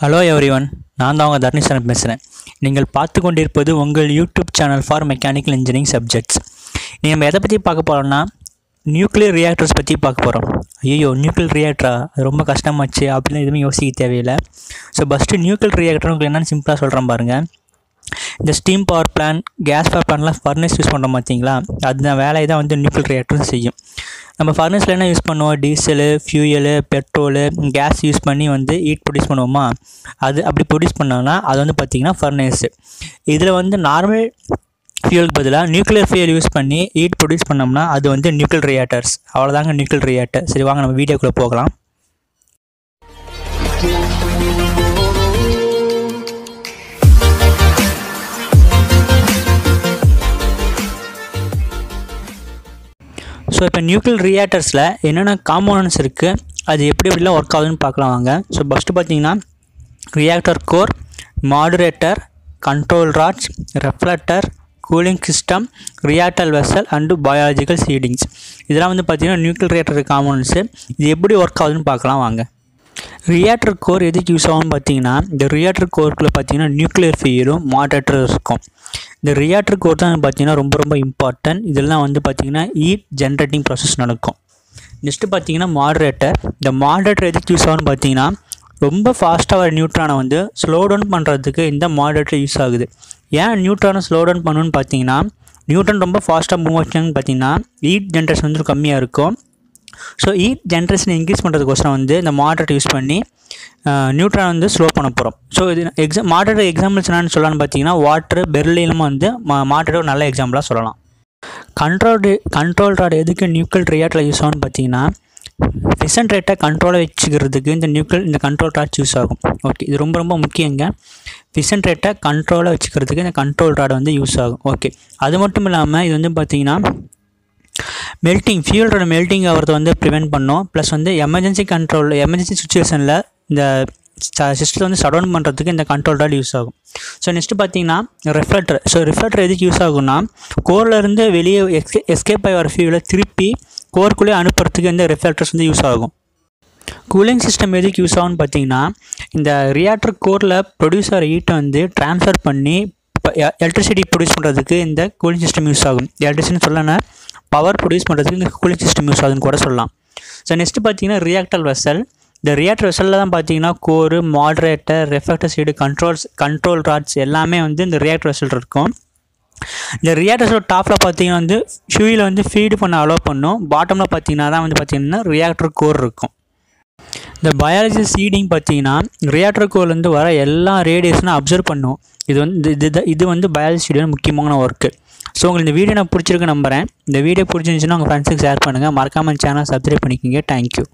Hello everyone நான் தான் உங்கள் தர்ணிசரன் பேசுகிறேன் நீங்கள் பார்த்து கொண்டிருப்பது உங்கள் YouTube channel for mechanical engineering subjects நீ நம்ம எதை பற்றி பார்க்க போகிறோம்னா நியூக்ளியர் ரியாக்டர்ஸ் பற்றி பார்க்க போகிறோம் ஐயோ நியூக்ளியர் ரியாக்டரா அது ரொம்ப கஷ்டமாச்சு அப்படின்னு எதுவுமே யோசிக்க தேவையில்லை. ஸோ ஃபஸ்ட்டு நியூக்ளியர் ரியாக்டர் உங்களுக்கு என்னென்னு சிம்பிளாக சொல்கிறேன் பாருங்கள் இந்த steam power plant gas power பிளான்லாம் ஃபர்னஸ் யூஸ் பண்ணுறோம் பார்த்தீங்களா அந்த வேலையை தான் வந்து நியூக்ளியர் ரியாக்டரும் செய்யும். நம்ம ஃபர்னஸில் என்ன யூஸ் பண்ணுவோம்? Diesel fuel petrol gas use பண்ணி வந்து ஹீட் ப்ரொடியூஸ் பண்ணுவோமா? அது அப்படி ப்ரொடியூஸ் பண்ணோன்னா அது வந்து பார்த்திங்கன்னா ஃபர்னேஸு இதில் வந்து நார்மல் ஃபியூலுக்கு பதிலாக நியூக்ளியர் ஃபியூல் யூஸ் பண்ணி ஹீட் ப்ரொடியூஸ் பண்ணோம்னா அது வந்து நியூக்ளியர் ரியாக்டர்ஸ் அவ்வளோதாங்க நியூக்ளியர் ரியாக்டர் சரி வாங்க நம்ம வீடியோக்குள்ளே போகலாம். ஸோ இப்போ நியூக்ளியர் ரியாக்டர்ஸில் என்னென்ன காம்போனன்ட்ஸ் இருக்குது அது எப்படி எப்படிலாம் ஒர்க் ஆகுதுன்னு பார்க்கலாம் வாங்க. ஸோ ஃபஸ்ட்டு பார்த்தீங்கன்னா reactor core moderator control rods reflector cooling system reactor vessel and biological shieldings இதெல்லாம் வந்து பார்த்திங்கன்னா நியூக்ளியர் ரியாக்டர் காம்போனன்ட்ஸு இது எப்படி ஒர்க் ஆகுதுன்னு பார்க்கலாம் வாங்க. ரியாக்டர் கோர் எதுக்கு யூஸ் ஆகும்னு பார்த்தீங்கன்னா இந்த ரியாக்டர் கோருக்குள்ளே பார்த்தீங்கன்னா நியூக்ளியர் ஃபியரும் மாடரேட்டர் இருக்கும். இந்த ரியாக்டர் கோர் தான் பார்த்தீங்கன்னா ரொம்ப ரொம்ப இம்பார்ட்டன்ட் இதெல்லாம் வந்து பார்த்தீங்கன்னா ஹீட் ஜென்ரேட்டிங் ப்ராசஸ் நடக்கும். நெக்ஸ்ட்டு பார்த்தீங்கன்னா மாடரேட்டர் இந்த மாடரேட்டர் எதுக்கு யூஸ் ஆகும்னு பார்த்தீங்கன்னா ரொம்ப ஃபாஸ்ட்டாக வர நியூட்ரானை வந்து ஸ்லோ டவுன் பண்ணுறதுக்கு இந்த மாடரேட்டர் யூஸ் ஆகுது. ஏன் நியூட்ரானை ஸ்லோ டவுன் பண்ணணும்னு பார்த்தீங்கன்னா நியூட்ரன் ரொம்ப ஃபாஸ்ட்டாக மூவ் ஆச்சுன்னு பார்த்தீங்கன்னா ஹீட் ஜென்ரேஷன் வந்து கம்மியாக இருக்கும். ஸோ ஹீட் ஜென்ரேஷனை இன்க்ரீஸ் பண்ணுறதுக்கோசரம் வந்து இந்த மாடரேட் யூஸ் பண்ணி நியூட்ரான் வந்து ஸ்லோ பண்ண போகிறோம் ஸோ இது எக்ஸாம் மாடரேட் எக்ஸாம்பிள்ஸ் என்னென்னு சொல்லலாம்னு பார்த்தீங்கன்னா வாட்ரு பெர்லினும் வந்து மாடரேட் ஒரு நல்ல எக்ஸாம்பிளாக சொல்லலாம். கண்ட்ரோல் கண்ட்ரோல் ராட் எதுக்கு நியூக்ளியர் ரியாக்டரில் யூஸ் ஆகும்னு பார்த்தீங்கன்னா ஃபிசன் ரேட்டை கண்ட்ரோலை வச்சுக்கிறதுக்கு இந்த நியூக்ளியர் இந்த கண்ட்ரோல் ராட் யூஸ் ஆகும். ஓகே இது ரொம்ப ரொம்ப முக்கியங்க. ஃபிசன் ரேட்டை கண்ட்ரோலை வச்சுக்கிறதுக்கு இந்த கண்ட்ரோல் ராட் வந்து யூஸ் ஆகும். ஓகே அது மட்டும் இல்லாமல் இது வந்து பார்த்திங்கன்னா மெல்ட்டிங் ஃபியூலோட மெல்ட்டிங் ஆகிறத வந்து ப்ரிவெண்ட் பண்ணோம். ப்ளஸ் வந்து எமர்ஜென்சி கண்ட்ரோல் எமர்ஜென்சி சுச்சுவேஷனில் இந்த சிஸ்டத்தை வந்து ஷட் டவுன் பண்ணுறதுக்கு இந்த கண்ட்ரோல் ராட் யூஸ் ஆகும். ஸோ நெக்ஸ்ட்டு பார்த்தீங்கன்னா ரிஃப்ளெக்டர் ஸோ ரிஃப்ளெக்டர் எதுக்கு யூஸ் ஆகும்னா கோர்லேருந்து வெளியே எஸ்கே எஸ்கேப் ஆகி வர ஃபியூலை திருப்பி கோர்க்குள்ளே அனுப்புறதுக்கு இந்த ரிஃப்ளெக்டர்ஸ் வந்து யூஸ் ஆகும். கூலிங் சிஸ்டம் எதுக்கு யூஸ் ஆகும்னு பார்த்தீங்கன்னா இந்த ரியாக்டர் கோரில் ப்ரொடியூஸ் ஆகிற ஹீட்டை வந்து ட்ரான்ஸ்ஃபர் பண்ணி இப்போ எலக்ட்ரிசிட்டி ப்ரொடியூஸ் பண்ணுறதுக்கு இந்த கூலிங் சிஸ்டம் யூஸ் ஆகும். எலக்ட்ரிசிட்டின்னு சொல்லணும் பவர் ப்ரொடியூஸ் பண்ணுறதுக்கு இந்த கூலிங் சிஸ்டம் யூஸ் ஆகுதுன்னு கூட சொல்லலாம். ஸோ நெக்ஸ்ட்டு பார்த்தீங்கன்னா ரியாக்டர் வெசல் இந்த ரியாக்டர் வெசலில் தான் பார்த்தீங்கன்னா core moderator reflector side controls control rods எல்லாமே வந்து இந்த ரியாக்டர் வெசல் இருக்கும். இந்த ரியாக்டர்ஸோட டாப்பில் பார்த்தீங்கன்னா வந்து ஷூயில் வந்து ஃபீடு பண்ண அலோவ் பண்ணும். பாட்டமில் பார்த்தீங்கன்னா தான் வந்து பார்த்தீங்கன்னா ரியாக்டர் கோர் இருக்கும். இந்த பயாலஜி சீடிங் பார்த்தீங்கன்னா ரியாக்டர் கோர்லேருந்து வர எல்லா ரேடியேஷனும் அப்சர்வ் பண்ணும். இது வந்து இது இது வந்து பயாலஜி சீடியோட முக்கியமான ஒர்க்கு ஸோ உங்களுக்கு இந்த வீடியோ நான் பிடிச்சிருக்கு நம்புகிறேன் இந்த வீடியோ பிடிச்சிருந்துச்சுன்னா உங்கள் ஃப்ரெண்ட்ஸுக்கு ஷேர் பண்ணுங்கள் மறக்காமல் சேனல் சப்ஸ்கிரைப் பண்ணிக்கோங்க. தேங்க்யூ